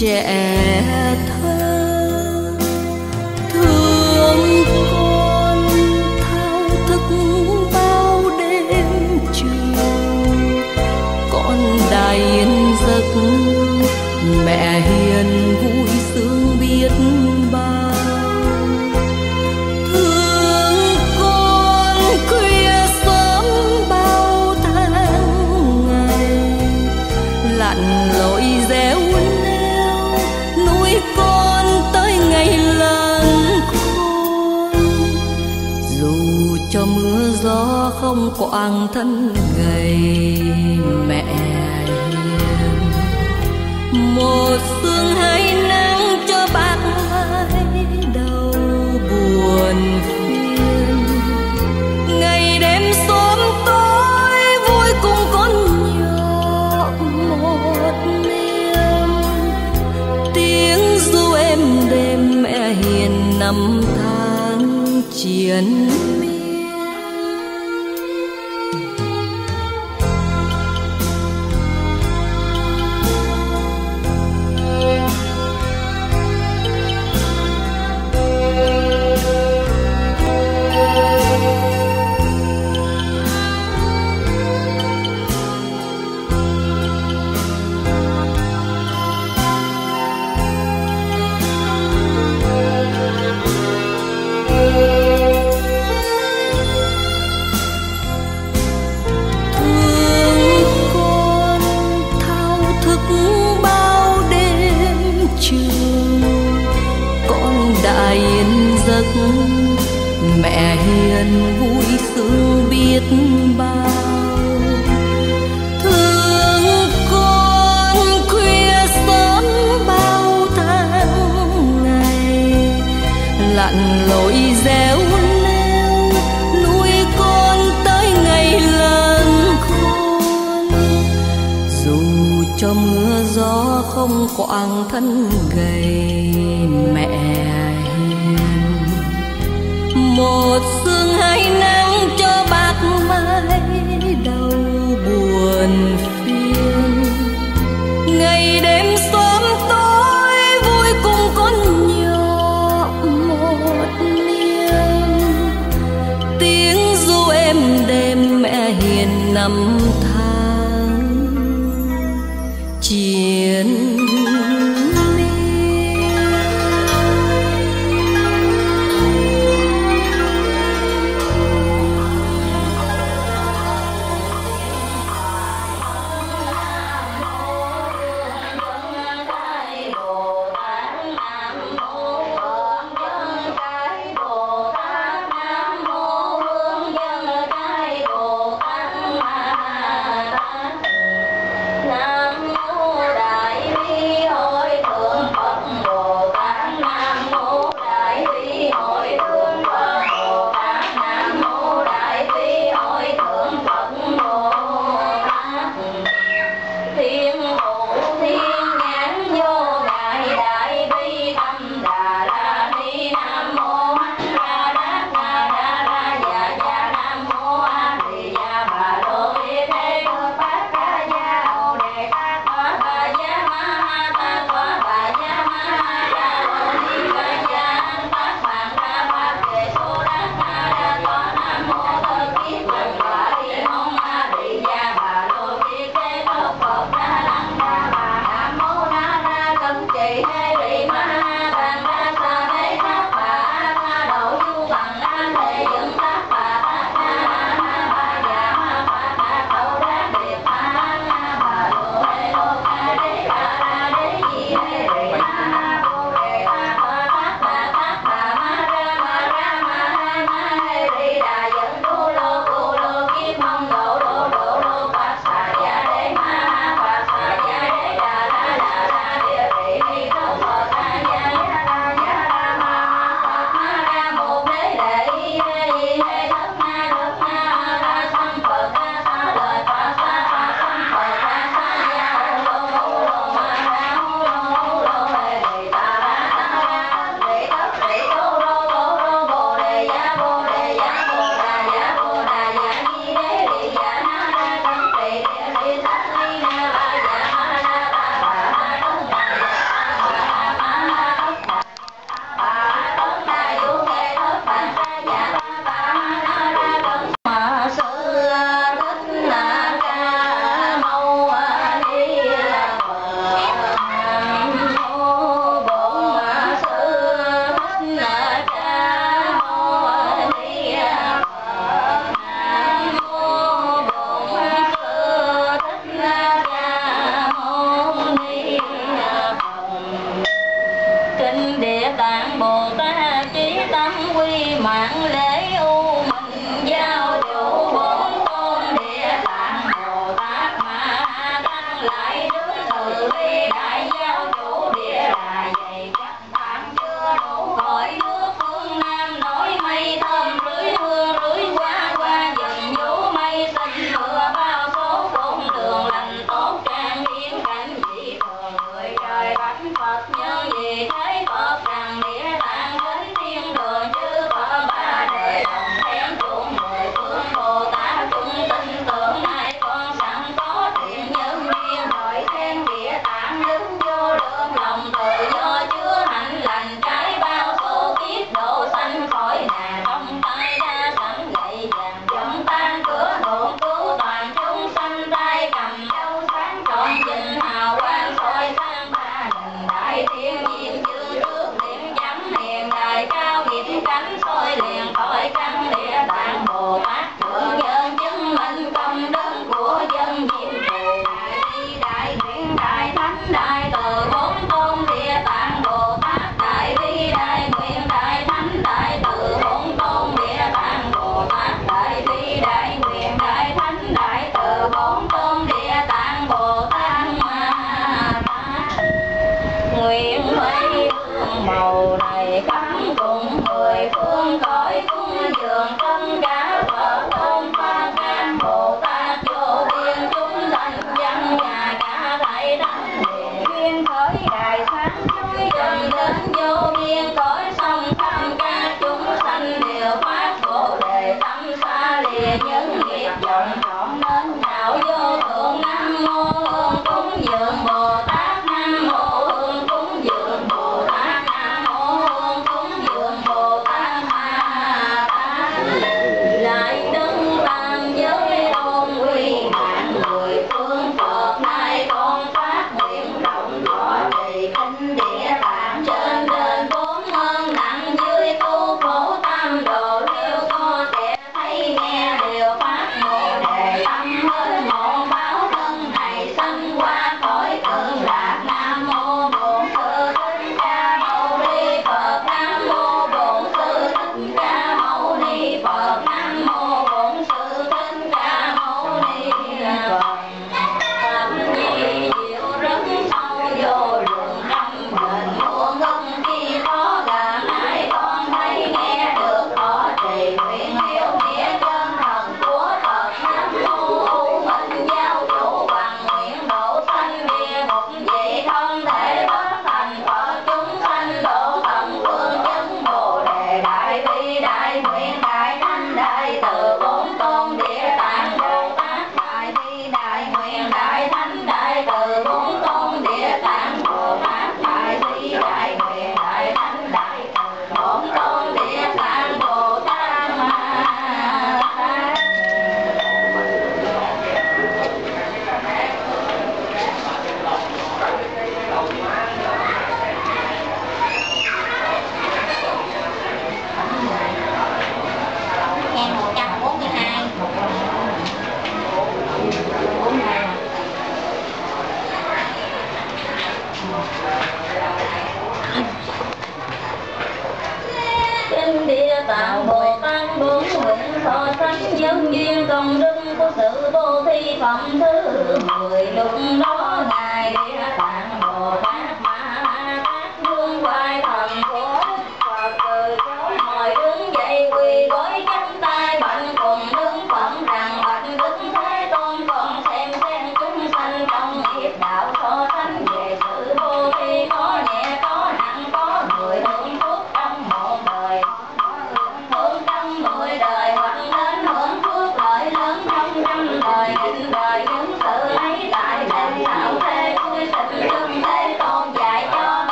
trẻ ăn thanh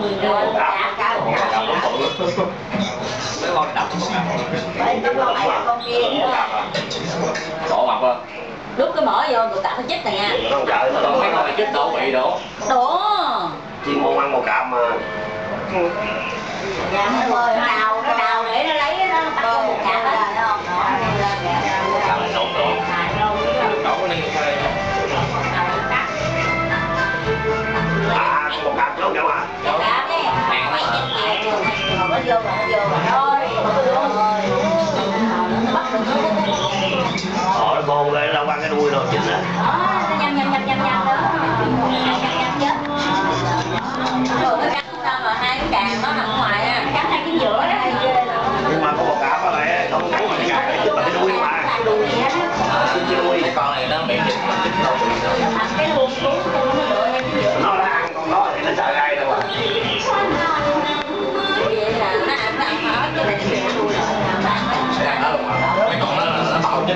người rồi cả cả mấy con đập. Mấy con này là con kia đổ mặt lúc cái mỡ vô người tạp nó chết này nha. Còn mấy con này chết đổ bị đổ. Đổ. Chuyên môn ăn màu cạm mà. Dạ mấy người nào để nó lấy nó bắt một cạm hết. Không đổ đổ. Đổ vô bạn vô bạn ơi bắt được hỏi bồn lên đâu ăn cái đuôi rồi, chính á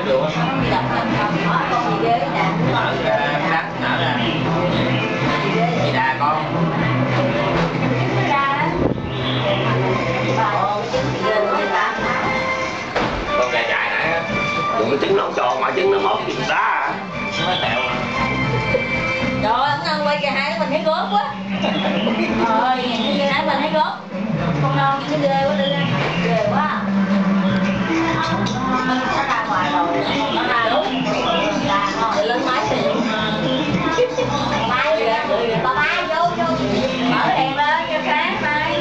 được mở ra đắt mở ra chị đà con con gà chạy nãy á đừng trứng nó tròn mà trứng nó mốt gì ta nó mới tẹo trời ơi ông nâng quay gà hai mình thấy gớm quá trời ơi gà hai mình thấy gớm con non chứ ghê quá đưa ghê quá mình ra ngoài rồi nó ra lúc là nó máy thì bay ba ba vô mở đèn lên cho sáng bay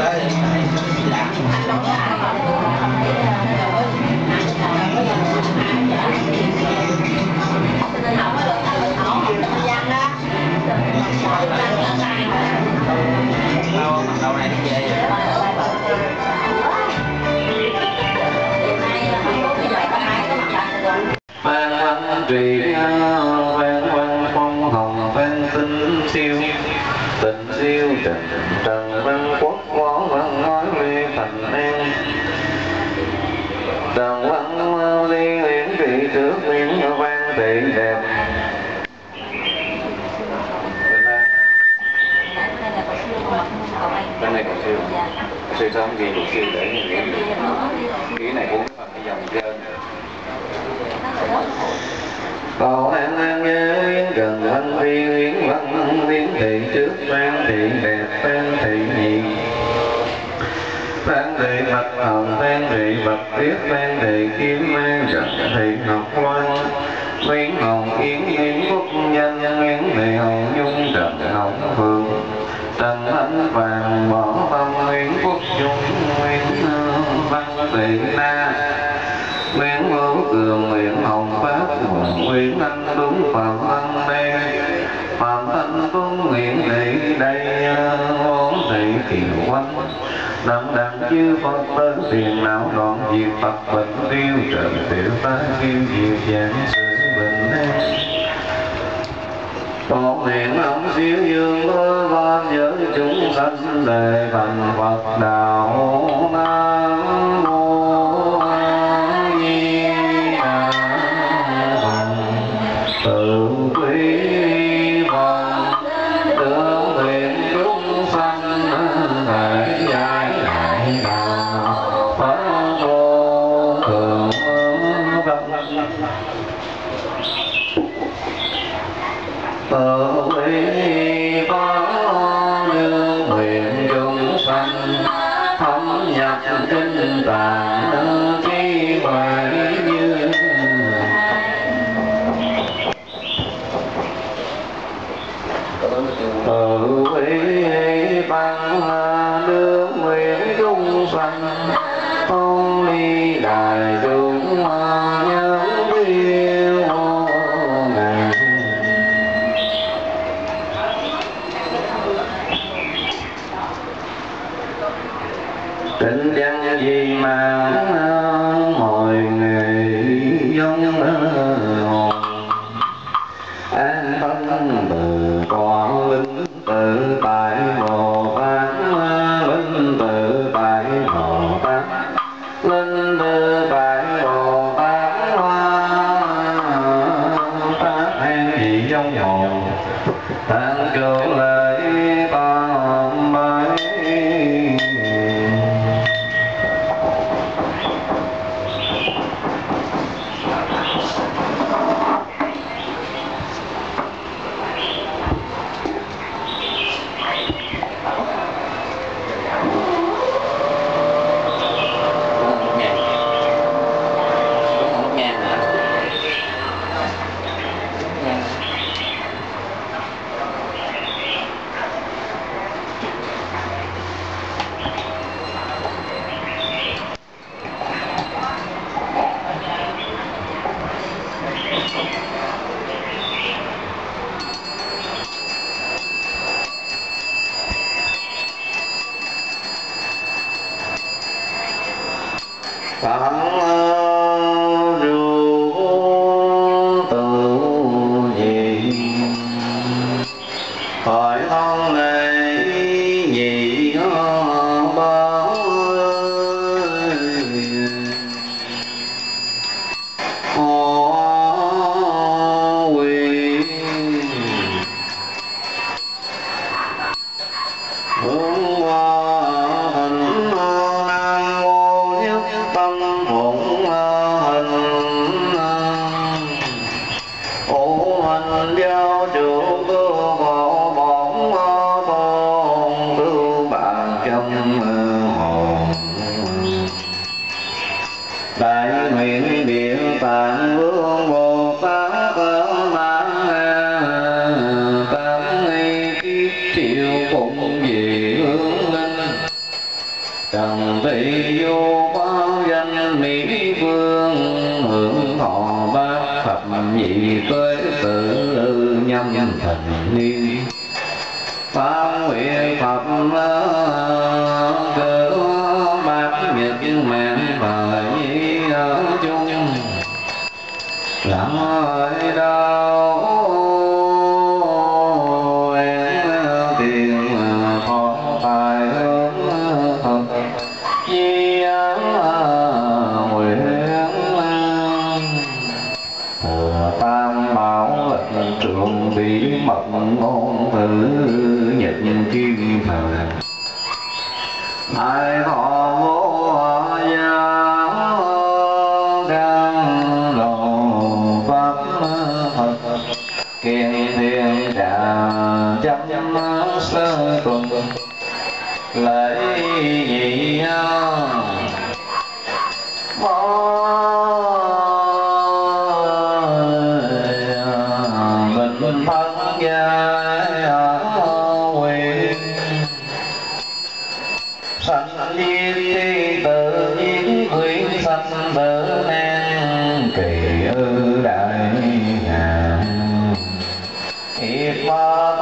đây đâu đâu này về ban anh trì ban quan phong hồng ban tinh siêu tình siêu tình trời đồng văn mau đi luyện trị trước những văn tị đẹp. Bên này còn siêu. Cục siêu sao không ghi cục siêu để những cái này cũng phần cái dòng trên. Cầu an an nhớ yến cần thân phi yến văn yến thị trước mang thị thị bạch hồng phen đệ bạch tiết phen đệ kim an trần thị ngọc loan Nguyễn Hồng Yến yến Quốc Danh Nguyễn Thị Hồng Nhung, Trần Hồng phượng. Trần Ánh Vàng bỏ Tâm Nguyễn Quốc Dung Nguyễn Văn tị Na. Nguyễn hữu Cường Nguyễn Hồng Pháp Nguyễn Anh đúng Phạm Văn Đen Phạm Thanh Tuấn Nguyễn Thị Đây Võ Thị Kiều Quanh nam đặng chư Phật tới tiền não đoạn diệt Phật bệnh tiêu trần tiểu tá kiêu diệt giảng sự bình an Một niệm ông siêu dương đối ban giới chúng sanh đề thành Phật đạo Nam Tự triệu phụng về hướng linh trần thị vô bao danh mỹ phương hưởng thọ bát phật nhị tới tự nhâm thành niên. Tam nguyện phật If my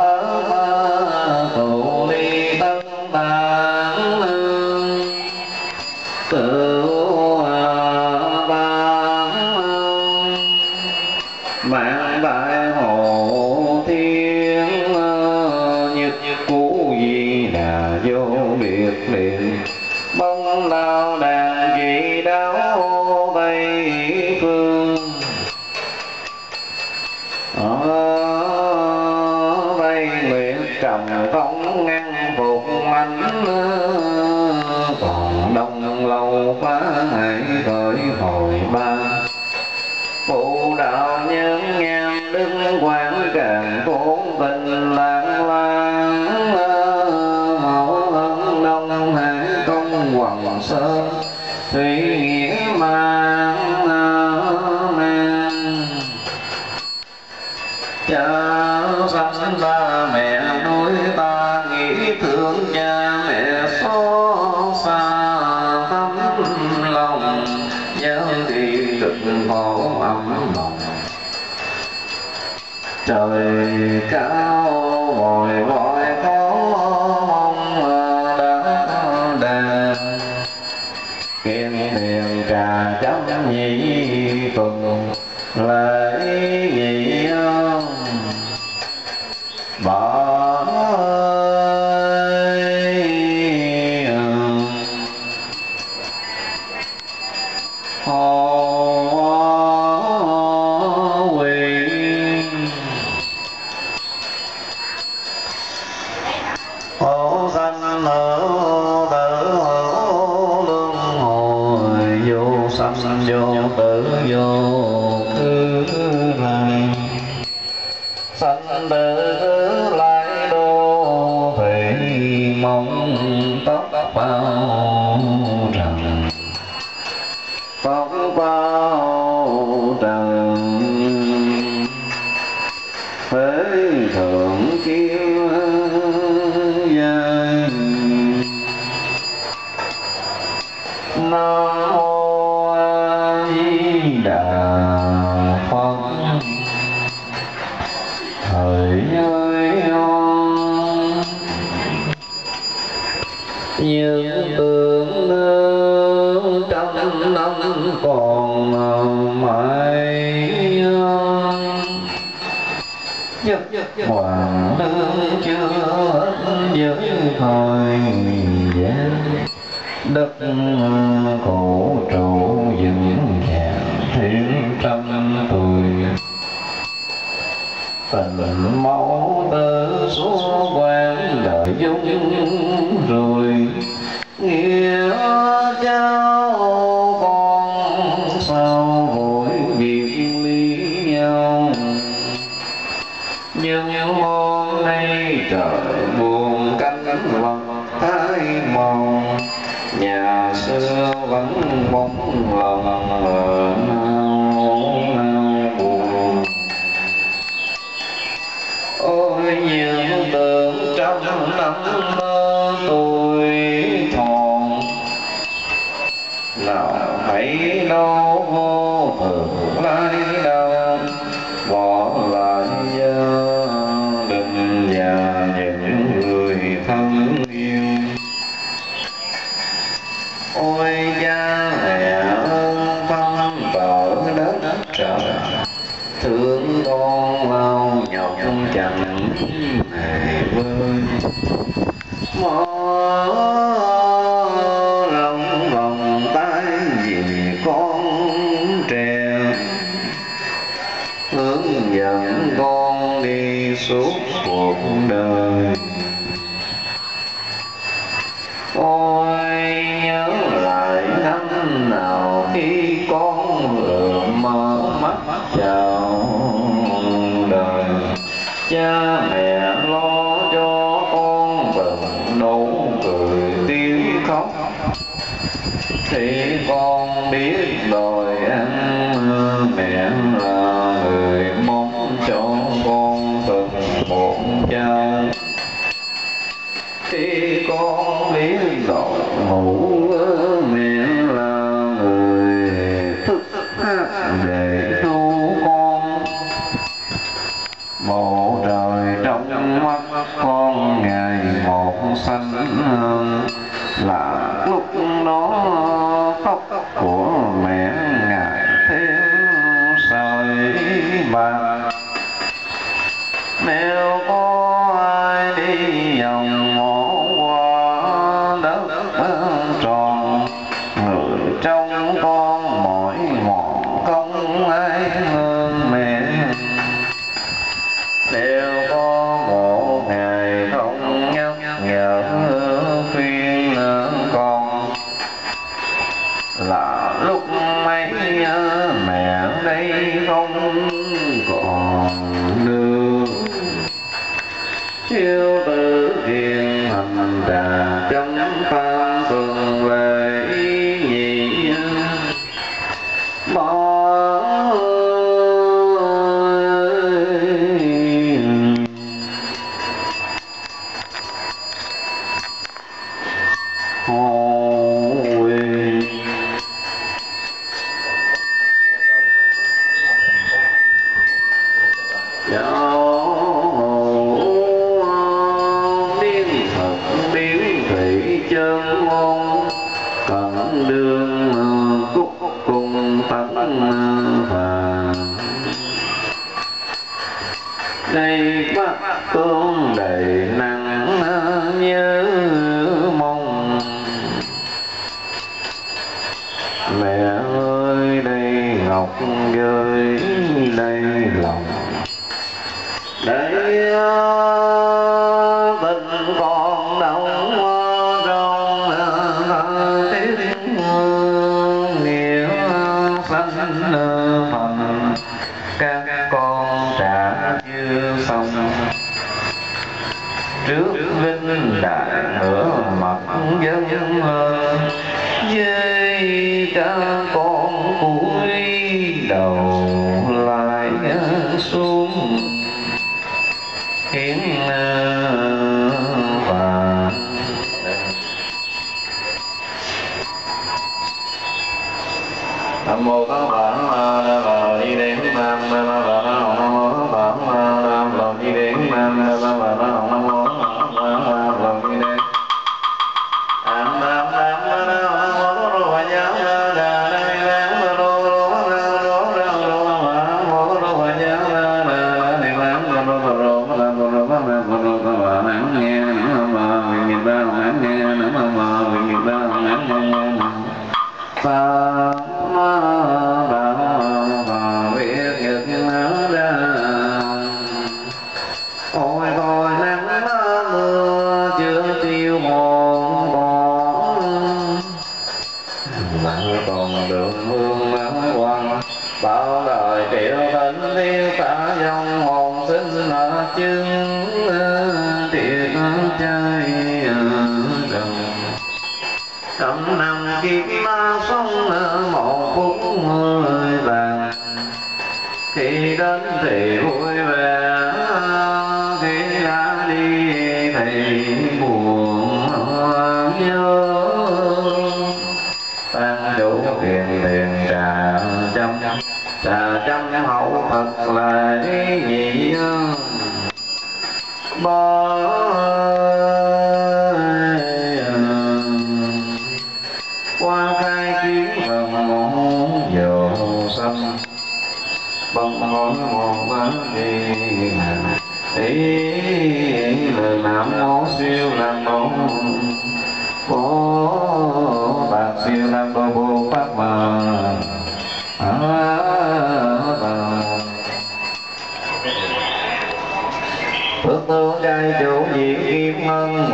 Amen. trong tôi tình mẫu tơ số quen đời dung rồi nghĩa khi con vừa mở mắt chào đời. Cha mẹ lo cho con vẫn nụ cười tiếng khóc. Thì con Mau 看吧 qua khai kiến bằng ngọn dầu xanh bằng ngọn một vấn đi. Ý lời nam mô siêu lặng biết ơn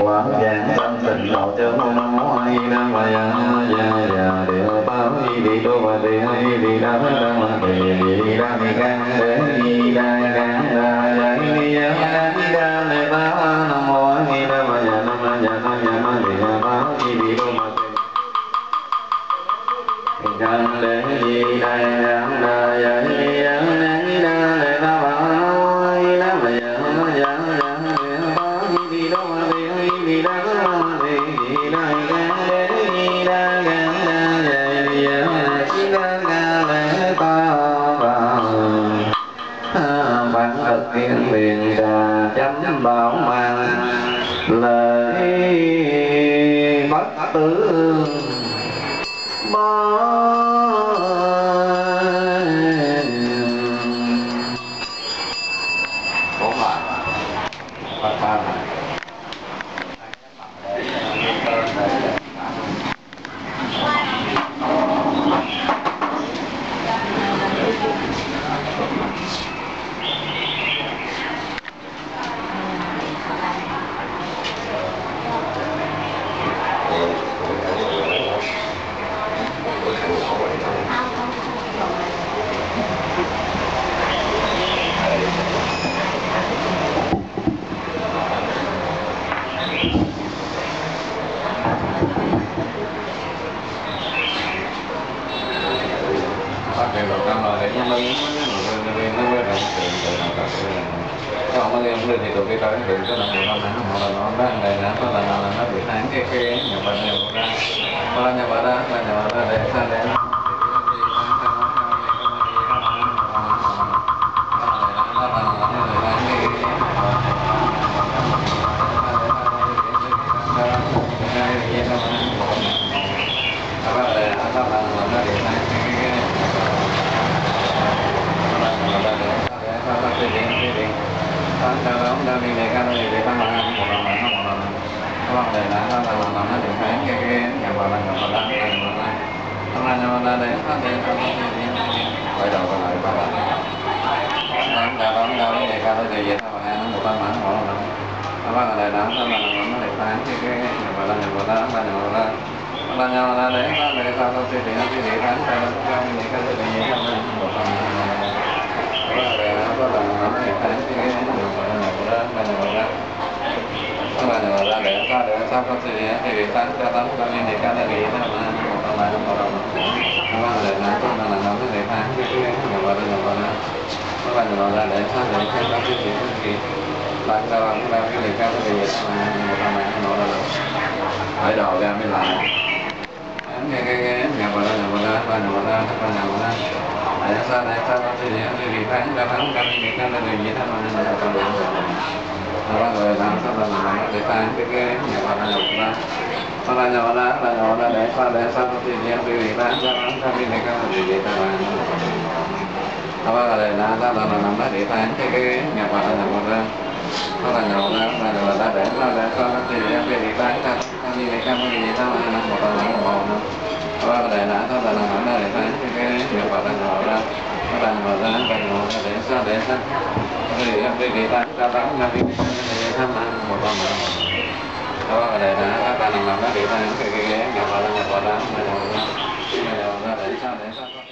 quả vàng tâm tình bảo cho mong mong mong ai nam mà ya ya ya điều bao y đi đô và đi hay đi đa vẫn đang là đi đi đa đi gan để đi đa gan đa ya đi ya đa đi đa này bao nam mô a di đà mà ya nam ma ya nam ya ma đi ya bao y đi đô và đi gan để đi đa tử. Ba bốn bài ba ba bài phát triển đầu năm rồi để nhân lên nó mới nó mới động từ từ nào cả cái họ mới em lên thì tụi cái tới từ cái năm mười năm này họ là nó đang này nè nó là nó là nó bị tháng cái cái nhà bà nhà bà ra bà nhà bà ra bà nhà bà ra để sang để quay đầu quay lại ba lần đón đón đón đón vậy vậy thôi mà nó một ba mã mỗi lần nó ba là đó nó là nó để tan cái cái nhà bà là nhà bà đó là nhà bà đó là nhà bà đó để nó để sao tôi suy nghĩ suy nghĩ phán sao nó cao như vậy cao tới vậy thôi mà một lần nó là để nó có lần nó để phán cái cái nhà bà là nhà bà đó cái nhà các bạn nó là để sao để sao tôi cái gì suy nghĩ phán cho nó cao như vậy cao tới vậy một lần lại nó là để nó ra mới làm nghe phán cái cái nhà bà đó nhà bà đó nó là nhà bà đó để sao để sao tôi bạn cái gì cao cái gì một thằng này nó là phải ra mới làm cái cái cái nhà bà nhà bà nhà bà nhà bà nhà bà nhà bà tại sao tại sao nó thì thì vì tháng ra tháng ra cái gì thế mà nó là con đường nó bắt rồi làm sao là làm để tăng cái cái nhà bà nhà bà nó là nhà bà là nhà bà để sao để sao nó thì thì ra ra cái là gì thế mà nó bắt rồi là sao là làm để tăng cái cái nhà bà nhà ra nó là nhậu ra là là ta để nó để cho nó thì ra về đi bán ta ta đi lấy cam đi ta là nằm một lần một một nó và để là ta là nằm nó để bán cái cái việc vào là nhậu ra nó là nhậu ra cái nhậu ra để sao để sao thì ra về đi bán ta bán nó đi để tham ăn một lần một đó là để là ta là nằm nó đi bán cái cái cái nhậu vào là nhậu ra mà nhậu ra để sao để sao